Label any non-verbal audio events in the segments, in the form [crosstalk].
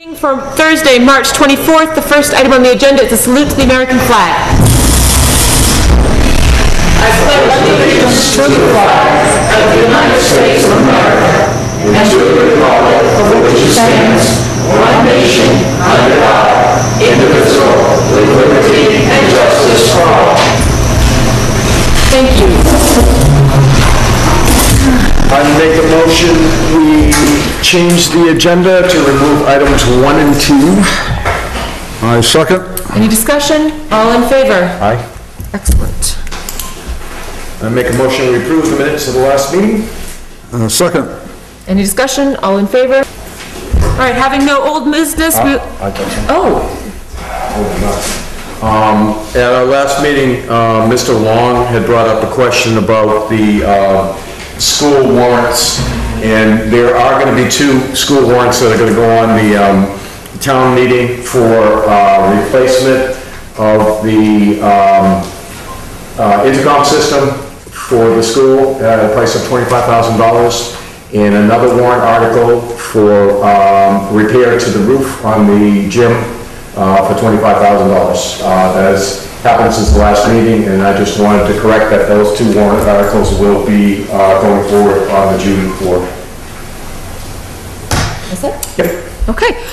For Thursday, March 24th, the first item on the agenda is a salute to the American flag. I pledge allegiance to the flag of the United States of America and to the republic for which it stands, one nation, under God, indivisible, with liberty and justice for all. Thank you. I make a motion, we change the agenda to remove items one and two. I second. Any discussion? All in favor? Aye. Excellent. I make a motion, we approve the minutes of the last meeting. Uh, second. Any discussion? All in favor? All right, having no old business, we... Oh, At our last meeting, uh, Mr. Long had brought up a question about the uh, school warrants, and there are gonna be two school warrants that are gonna go on the um, town meeting for uh, replacement of the um, uh, intercom system for the school at a price of twenty-five thousand dollars, and another warrant article for um, repair to the roof on the gym uh, for twenty-five thousand dollars. Uh, That has happened since the last meeting, and I just wanted to correct that those two warrant articles will be uh, going forward on the June floor. is it? Yep. Okay.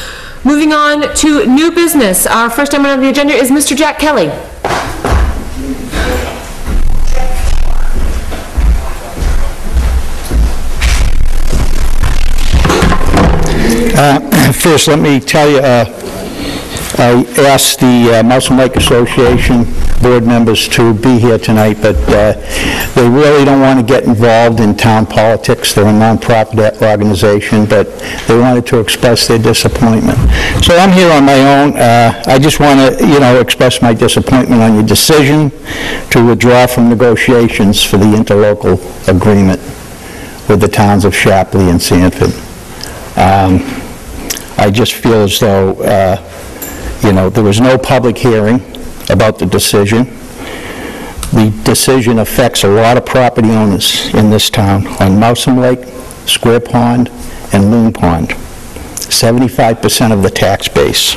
Moving on to new business. Our first item on the agenda is Mr. Jack Kelly. First, let me tell you, uh, I asked the uh, Mountain Lake Association board members to be here tonight, but uh, they really don't want to get involved in town politics. They're a nonprofit organization, but they wanted to express their disappointment. So I'm here on my own. Uh, I just want to, you know, express my disappointment on your decision to withdraw from negotiations for the interlocal agreement with the towns of Shapleigh and Sanford. Um, I just feel as though, uh, you know, there was no public hearing about the decision. The decision affects a lot of property owners in this town on Mousam Lake, Square Pond, and Loon Pond. 75% of the tax base.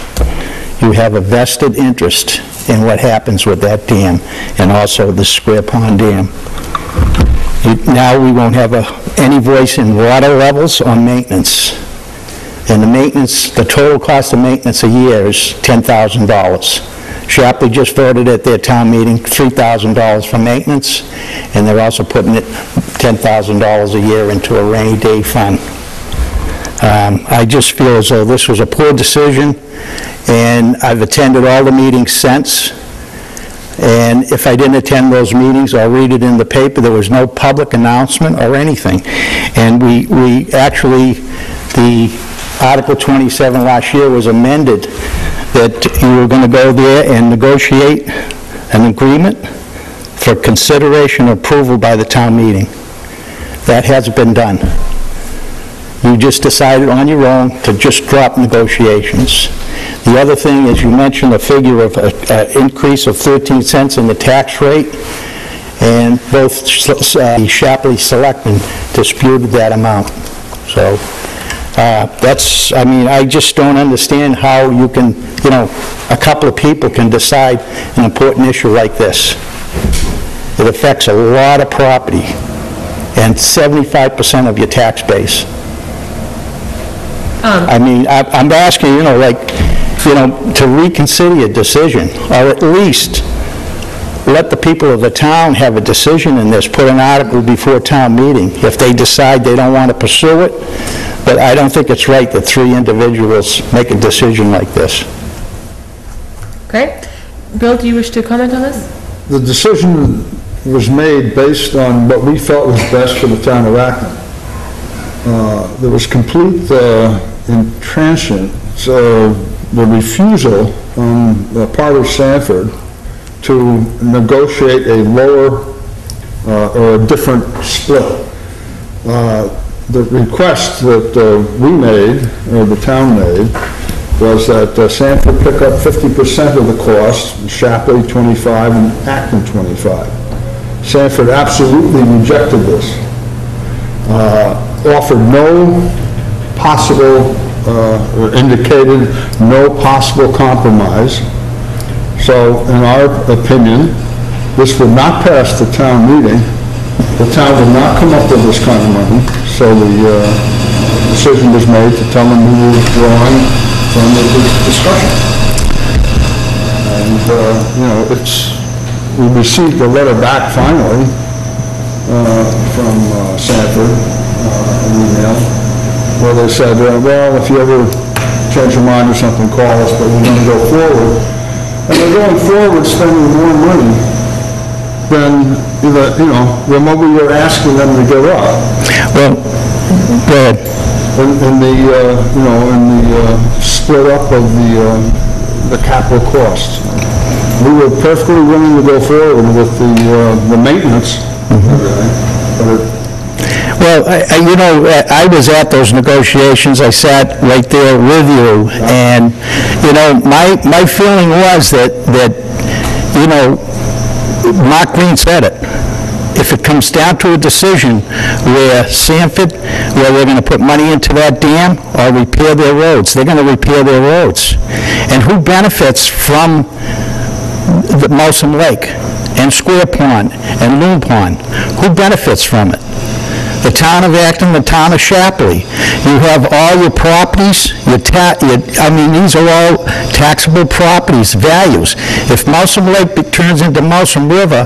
You have a vested interest in what happens with that dam, and also the Square Pond Dam. You- Now, we won't have a- any voice in water levels or maintenance. And the maintenance, the total cost of maintenance a year is $10,000. Shapleigh just voted at their town meeting, $3,000 for maintenance, and they're also putting it, $10,000 a year into a rainy day fund. Um, I just feel as though this was a poor decision, and I've attended all the meetings since, and if I didn't attend those meetings, I'll read it in the paper, there was no public announcement or anything. And we, we actually, the Article 27 last year was amended, that you were going to go there and negotiate an agreement for consideration or approval by the town meeting. That has been done. You just decided on your own to just drop negotiations. The other thing is, you mentioned a figure of an increase of 13 cents in the tax rate, and both uh, Shapleigh Selectmen disputed that amount. So, uh, that's, I mean, I just don't understand how you can, you know, a couple of people can decide an important issue like this. It affects a lot of property, and 75% of your tax base. I mean, I- I'm asking, you know, like, you know, to reconsider your decision, or at least let the people of the town have a decision in this, put an article before town meeting, if they decide they don't want to pursue it, but I don't think it's right that three individuals make a decision like this. Okay. Bill, do you wish to comment on this? The decision was made based on what we felt was best for the town of Acton. Uh, There was complete uh, intransigence, uh, the refusal on the part of Sanford to negotiate a lower uh, or a different split. Uh, The request that uh, we made, or the town made, was that uh, Sanford pick up 50% of the cost, Shapleigh 25, and Acton 25. Sanford absolutely rejected this. Uh, Offered no possible uh, indicated no possible compromise. So in our opinion, this would not pass the town meeting. The town would not come up with this kind of money, so the uh, decision was made to tell them we were withdrawing from the discussion. And, uh, you know, it's, we received a letter back finally uh, from uh, Sanford, uh, an email, where they said, uh, well, if you ever change your mind or something, call us, but we're gonna go forward. And they're going forward spending more money than, the- you know, than what we were asking them to give up. Well, go ahead. In, in the, uh, you know, in the uh, split up of the, uh, the capital costs. We were perfectly willing to go forward with the, uh, the maintenance, and everything, but it Well, I- I- you know, I was at those negotiations, I sat right there with you, and, you know, my, my feeling was that, that, you know, Mark Green said it, if it comes down to a decision where Sanford, where they're gonna put money into that dam or repair their roads, they're gonna repair their roads. And who benefits from the Mousam Lake and Square Pond and Loon Pond? Who benefits from it? The town of Acton, the town of Shapleigh. You have all your properties, your ta, your, I mean, these are all taxable properties, values. If Mousam Lake be- turns into Mousam River,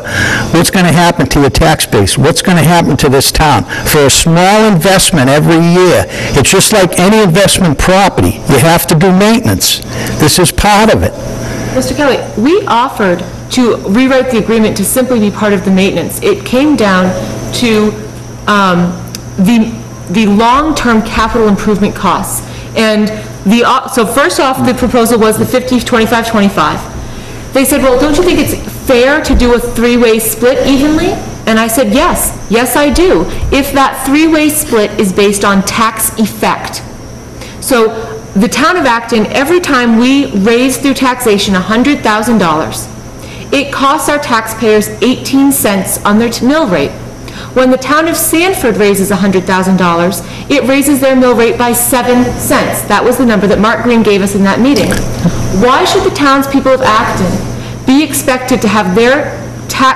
what's gonna happen to your tax base? What's gonna happen to this town? For a small investment every year, it's just like any investment property, you have to do maintenance. This is part of it. Mr. Kelly, we offered to rewrite the agreement to simply be part of the maintenance. It came down to um, the, the long-term capital improvement costs. And the, op- so first off, the proposal was the 50, 25, 25. They said, well, don't you think it's fair to do a three-way split evenly? And I said, yes, yes, I do, if that three-way split is based on tax effect. So the town of Acton, every time we raise through taxation $100,000, it costs our taxpayers 18 cents on their mill rate. When the town of Sanford raises $100,000, it raises their mill rate by 7 cents. That was the number that Mark Green gave us in that meeting. Why should the townspeople of Acton be expected to have their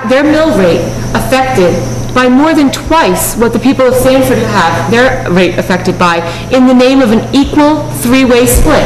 their mill rate affected by more than twice what the people of Sanford have their rate affected by in the name of an equal three-way split.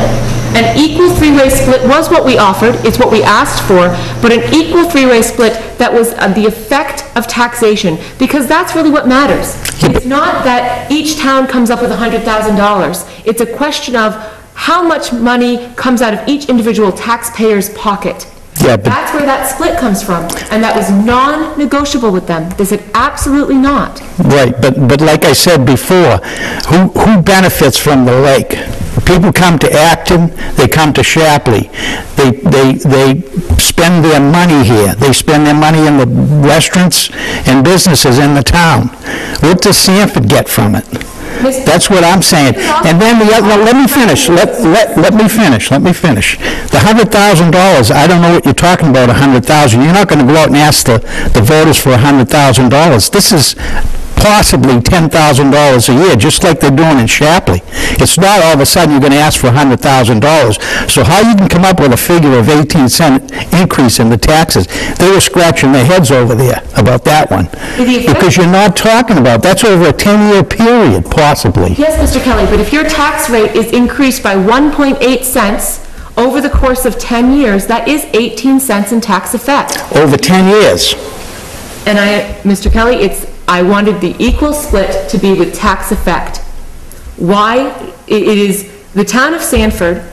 An equal three-way split was what we offered, it's what we asked for, but an equal three-way split that was uh, the effect of taxation, because that's really what matters. It's not that each town comes up with $100,000. It's a question of how much money comes out of each individual taxpayer's pocket. Yeah, but- That's where that split comes from, and that was non-negotiable with them. They said, absolutely not. Right, but, but like I said before, who, who benefits from the lake? People come to Acton, they come to Shapleigh. They, they, they spend their money here. They spend their money in the restaurants and businesses in the town. What does Sanford get from it? That's what I'm saying. And then the other, let me finish, let, let, let me finish, let me finish. The hundred thousand dollars, I don't know what you're talking about, a hundred thousand. You're not gonna go out and ask the, the voters for a hundred thousand dollars. This is possibly ten thousand dollars a year, just like they're doing in Shapleigh. It's not all of a sudden you're gonna ask for a hundred thousand dollars. So how you can come up with a figure of eighteen cent increase in the taxes? They were scratching their heads over there about that one. Because you're not talking about, that's over a ten-year period, possibly. Yes, Mr. Kelly, but if your tax rate is increased by 1.8 cents over the course of 10 years, that is 18 cents in tax effect. Over 10 years. And I, Mr. Kelly, it's, I wanted the equal split to be with tax effect. Why? It is, the town of Sanford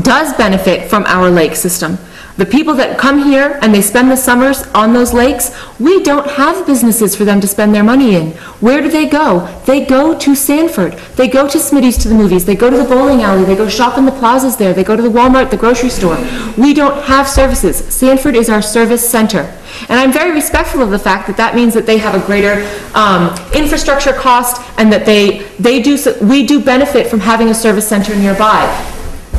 does benefit from our lake system. The people that come here and they spend the summers on those lakes, we don't have businesses for them to spend their money in. Where do they go? They go to Sanford. They go to Smitty's to the movies. They go to the bowling alley. They go shop in the plazas there. They go to the Walmart, the grocery store. We don't have services. Sanford is our service center. And I'm very respectful of the fact that that means that they have a greater um, infrastructure cost and that they, they do, we do benefit from having a service center nearby.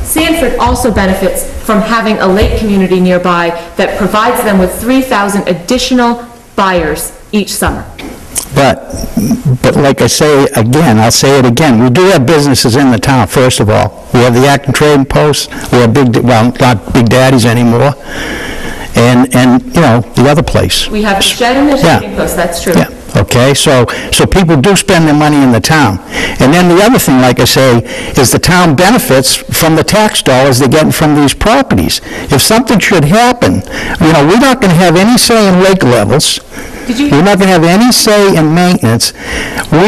Sanford also benefits from having a lake community nearby that provides them with 3,000 additional buyers each summer. But, but like I say again, I'll say it again, we do have businesses in the town, first of all. We have the Acton Trading Post, we have Big, well, not Big Daddy's anymore, and, and, you know, the other place. We have the shed and the trading post, that's true. Yeah, okay, so, so people do spend their money in the town. And then the other thing, like I say, is the town benefits from the tax dollars they're getting from these properties. If something should happen, you know, we're not gonna have any say in lake levels. Did you- We're not gonna have any say in maintenance. We,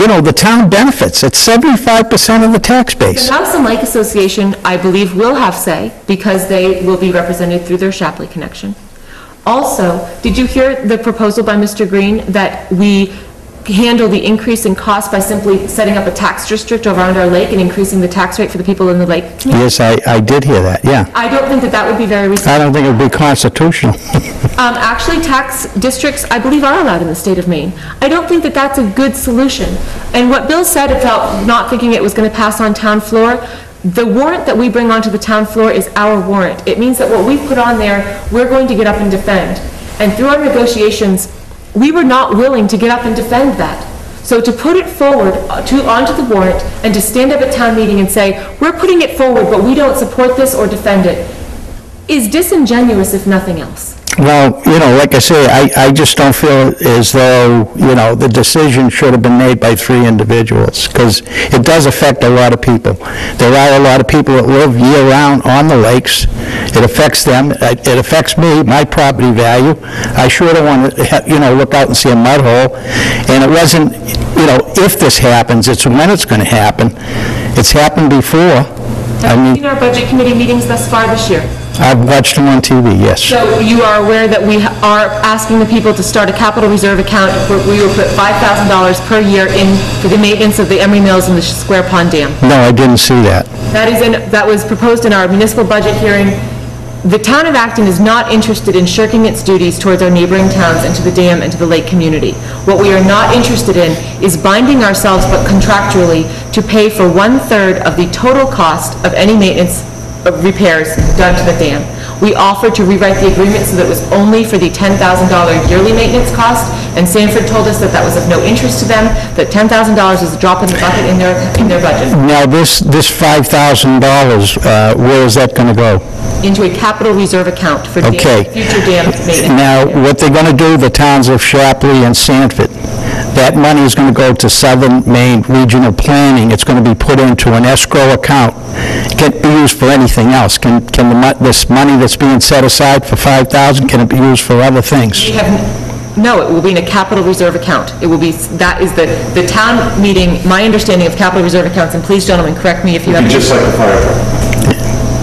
you know, the town benefits, it's 75% of the tax base. The Mousam Lake Association, I believe, will have say, because they will be represented through their Shapleigh connection. Also, did you hear the proposal by Mr. Green that we handle the increase in cost by simply setting up a tax district around our lake and increasing the tax rate for the people in the lake? community? Yes, I, I did hear that, yeah. I don't think that that would be very reasonable. I don't think it would be constitutional. [laughs] Um, actually, tax districts, I believe, are allowed in the state of Maine. I don't think that that's a good solution. And what Bill said about not thinking it was going to pass on town floor, the warrant that we bring onto the town floor is our warrant. It means that what we put on there, we're going to get up and defend. And through our negotiations, we were not willing to get up and defend that. So to put it forward uh, to, onto the warrant and to stand up at town meeting and say, we're putting it forward, but we don't support this or defend it, is disingenuous if nothing else. Well, you know, like I say, I, I just don't feel as though, you know, the decision should have been made by three individuals, because it does affect a lot of people. There are a lot of people that live year-round on the lakes. It affects them, it it affects me, my property value. I sure don't want to, you know, look out and see a mud hole. And it wasn't, you know, if this happens, it's when it's going to happen. It's happened before. I Have you mean, seen our budget committee meetings thus far this year? I've watched them on TV, yes. So you are aware that we are asking the people to start a capital reserve account where we will put $5,000 per year in for the maintenance of the Emery Mills and the Square Pond Dam. No, I didn't see that. That is in, that was proposed in our municipal budget hearing. The town of Acton is not interested in shirking its duties towards our neighboring towns and to the dam and to the lake community. What we are not interested in is binding ourselves, but contractually, to pay for one-third of the total cost of any maintenance of repairs done to the dam. We offered to rewrite the agreement so that it was only for the $10,000 yearly maintenance cost, and Sanford told us that that was of no interest to them, that $10,000 is a drop in the bucket in their, in their budget. Now, this, this $5,000, uh, where is that going to go? into a capital reserve account for dam- Okay. future dam maintenance. Now, what they're going to do, the towns of Shapleigh and Sanford, that money is going to go to Southern Maine Regional Planning. It's going to be put into an escrow account. It Can't be used for anything else. Can, can the, this money that's being set aside for 5,000, can it be used for other things? We have, no, it will be in a capital reserve account. It will be, that is the, the town meeting, my understanding of capital reserve accounts, and please, gentlemen, correct me if you have Be any... just like the fire truck.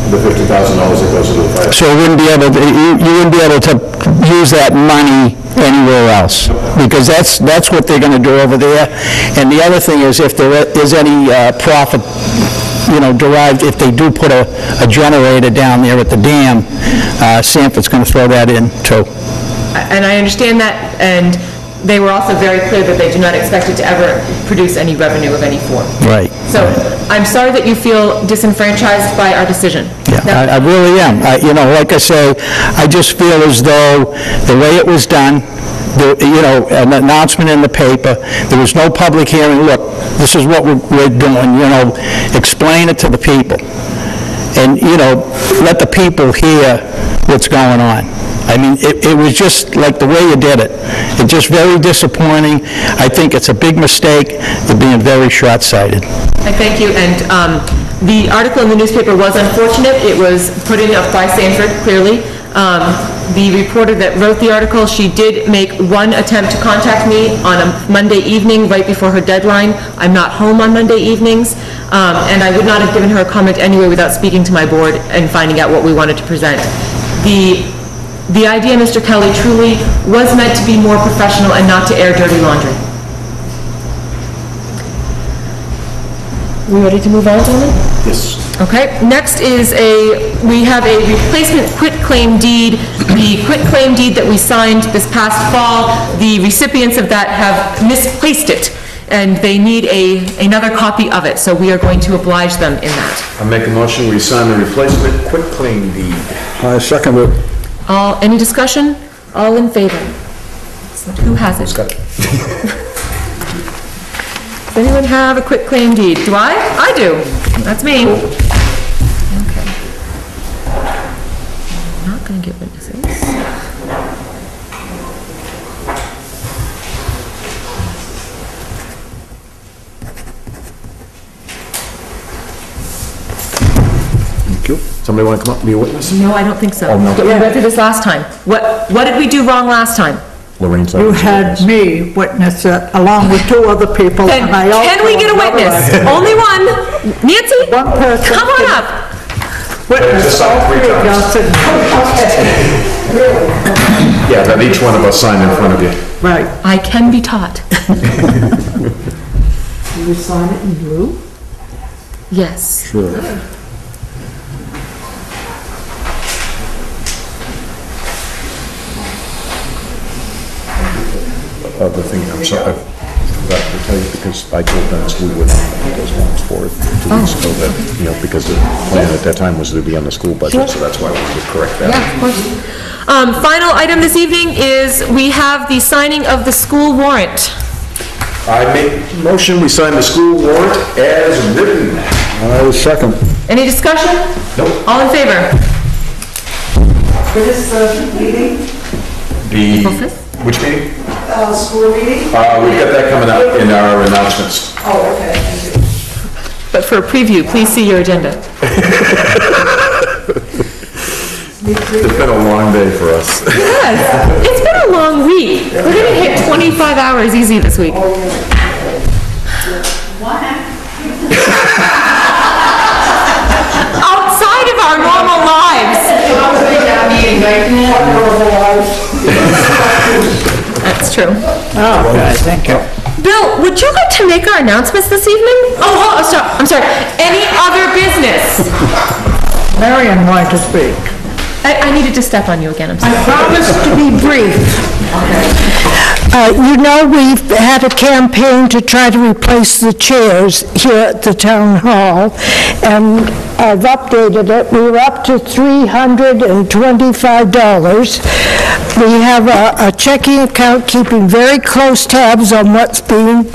The fifty thousand dollars that goes to the fire. So you wouldn't be able, to you you wouldn't be able to use that money anywhere else? Because that's, that's what they're going to do over there. And the other thing is, if there is any uh, profit, you know, derived, if they do put a, a generator down there at the dam, uh, Sanford's going to throw that in too. And I understand that, and they were also very clear that they do not expect it to ever produce any revenue of any form. Right. So, I'm sorry that you feel disenfranchised by our decision. Yeah, I I really am. I- You know, like I say, I just feel as though the way it was done, the, you know, an announcement in the paper, there was no public hearing, look, this is what we're we're doing, you know, explain it to the people. And, you know, let the people hear what's going on. I mean, it, it was just like the way you did it. It's just very disappointing. I think it's a big mistake. You're being very short-sighted. I thank you, and um, the article in the newspaper was unfortunate. It was put in up by Sanford, clearly. Um, The reporter that wrote the article, she did make one attempt to contact me on a Monday evening, right before her deadline. I'm not home on Monday evenings, um, and I would not have given her a comment anyway without speaking to my board and finding out what we wanted to present. The, the idea, Mr. Kelly, truly was meant to be more professional and not to air dirty laundry. We ready to move on, gentlemen? Yes. Okay, next is a, we have a replacement quitclaim deed. The quitclaim deed that we signed this past fall, the recipients of that have misplaced it, and they need a, another copy of it, so we are going to oblige them in that. I make a motion, we sign the replacement quitclaim deed. I second it. All, any discussion? All in favor? Who has it? Got it. Does anyone have a quick claim deed? Do I? I do. That's me. Okay. Not gonna get witnesses. Somebody want to come up and be a witness? No, I don't think so. Oh, no. But we went through this last time. What, what did we do wrong last time? Lorraine said. You had me witness it, along with two other people. Then, and I can we get a witness? Only one? Nancy? One person. Come on up. Witness Just sign all three three of times. us. [laughs] and- Yeah, that each one of us signed in front of you. Right. I can be taught. [laughs] You sign it in blue? Yes. Sure. Uh, the thing, I'm sorry, I forgot to tell you, because I told Dennis we would not make those ones for it two weeks ago, that, you know, because the plan at that time was to be on the school budget, so that's why we would correct that. Yeah, of course. Um, final item this evening is we have the signing of the school warrant. I make motion, we sign the school warrant as written. I was second. Any discussion? Nope. All in favor? For this uh, meeting, The, April fifth? which meeting? Uh, school meeting? Uh, we've got that coming up in our announcements. Oh, okay, thank you. But for a preview, please see your agenda. It's been a long day for us. Yes, it's been a long week. We're gonna hit 25 hours easy this week. Outside of our normal lives. That's true. Oh, okay, thank you. Bill, would you like to make our announcements this evening? Oh, oh, sorry, I'm sorry. Any other business? Marion wanted to speak. I, I needed to step on you again, I'm sorry. I Promise to be brief. Uh, You know, we've had a campaign to try to replace the chairs here at the town hall, and I've updated it. We were up to $325. We have a a checking account keeping very close tabs on what's being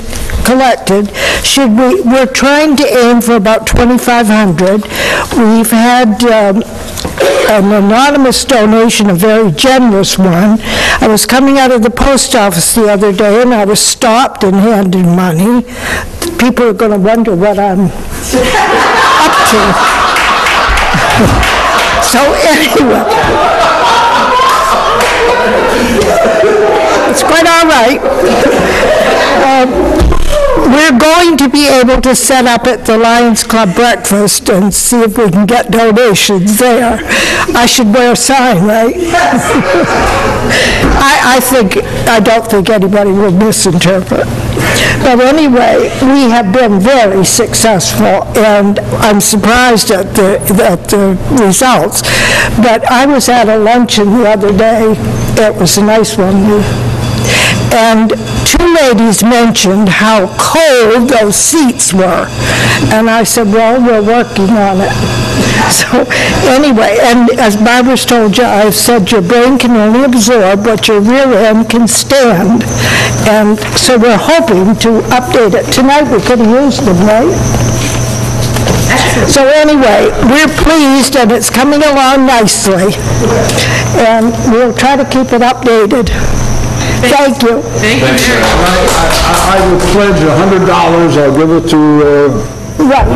collected. Should we, we're trying to aim for about 2,500. We've had um, an anonymous donation, a very generous one. I was coming out of the post office the other day, and I was stopped and handed money. People are going to wonder what I'm up to. [laughs] So anyway. It's quite all right. Um, We're going to be able to set up at the Lions Club breakfast and see if we can get donations there. I should wear a sign, right? [laughs] I, I think, I don't think anybody will misinterpret. But anyway, we have been very successful, and I'm surprised at the, at the results. But I was at a luncheon the other day, it was a nice one, and two ladies mentioned how cold those seats were. And I said, well, we're working on it. [laughs] So, anyway, and as Barbara's told you, I've said your brain can only absorb what your rear end can stand. And so we're hoping to update it. Tonight, we could have used them, right? So anyway, we're pleased and it's coming along nicely. And we'll try to keep it updated. Thank you. Thank you, chair. I I would pledge a hundred dollars, I'll give it to, uh, Right.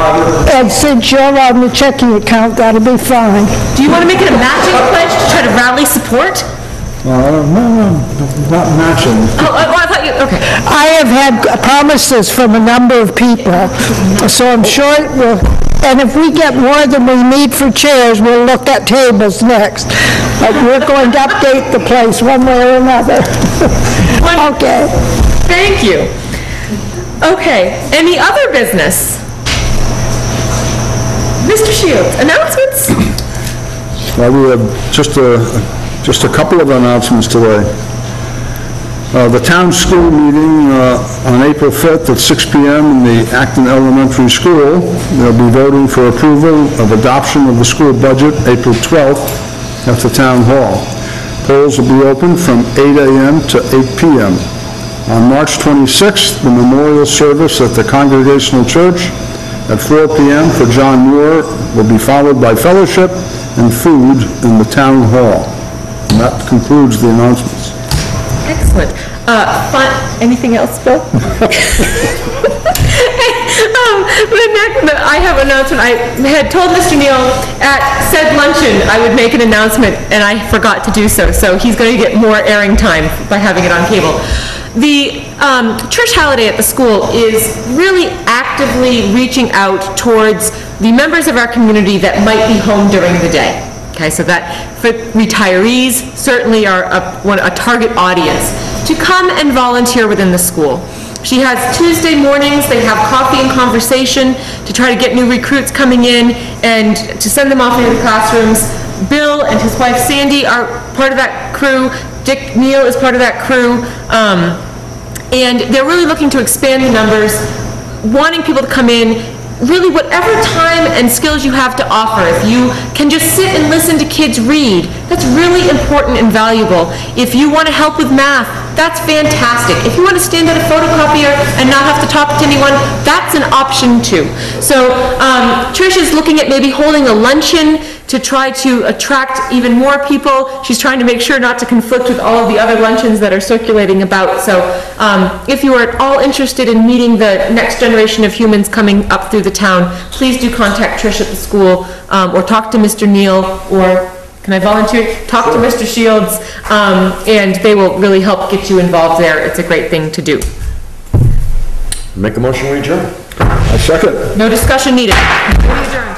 And since you're on the checking account, that'll be fine. Do you want to make it a matching pledge to try to rally support? uh, no, no, not matching. Oh, I I thought you, okay. I have had promises from a number of people, so I'm sure it will, and if we get more than we need for chairs, we'll look at tables next. But we're going to update the place one way or another. Okay. Thank you. Okay, any other business? Mr. Shields, announcements? Well, we have just a, just a couple of announcements today. Uh, The town school meeting uh, on April 5th at 6 PM in the Acton Elementary School. They'll be voting for approval of adoption of the school budget April 12th at the town hall. Polls will be open from 8 AM to 8 PM. On March 26th, the memorial service at the Congregational Church at 4 PM for John Muir will be followed by fellowship and food in the town hall. And that concludes the announcements. Excellent. Uh, anything else, Bill? [laughs] Next, I have an announcement, I had told Mr. Neal at said luncheon, I would make an announcement, and I forgot to do so, so he's going to get more airing time by having it on cable. The, um, Trish Halliday at the school is really actively reaching out towards the members of our community that might be home during the day. Okay, so that, for retirees, certainly are a, a target audience, to come and volunteer within the school. She has Tuesday mornings, they have coffee and conversation to try to get new recruits coming in and to send them off into the classrooms. Bill and his wife Sandy are part of that crew, Dick Neal is part of that crew, um, and they're really looking to expand the numbers, wanting people to come in, really whatever time and skills you have to offer. If you can just sit and listen to kids read, that's really important and valuable. If you want to help with math, that's fantastic. If you want to stand at a photocopier and not have to talk to anyone, that's an option too. So um, Trish is looking at maybe holding a luncheon to try to attract even more people. She's trying to make sure not to conflict with all of the other luncheons that are circulating about. So um, if you are at all interested in meeting the next generation of humans coming up through the town, please do contact Trish at the school, um, or talk to Mr. Neal, or, can I volunteer? Talk to Mr. Shields, um, and they will really help get you involved there. It's a great thing to do. Make a motion, we adjourn. I second. No discussion needed. Meeting adjourned.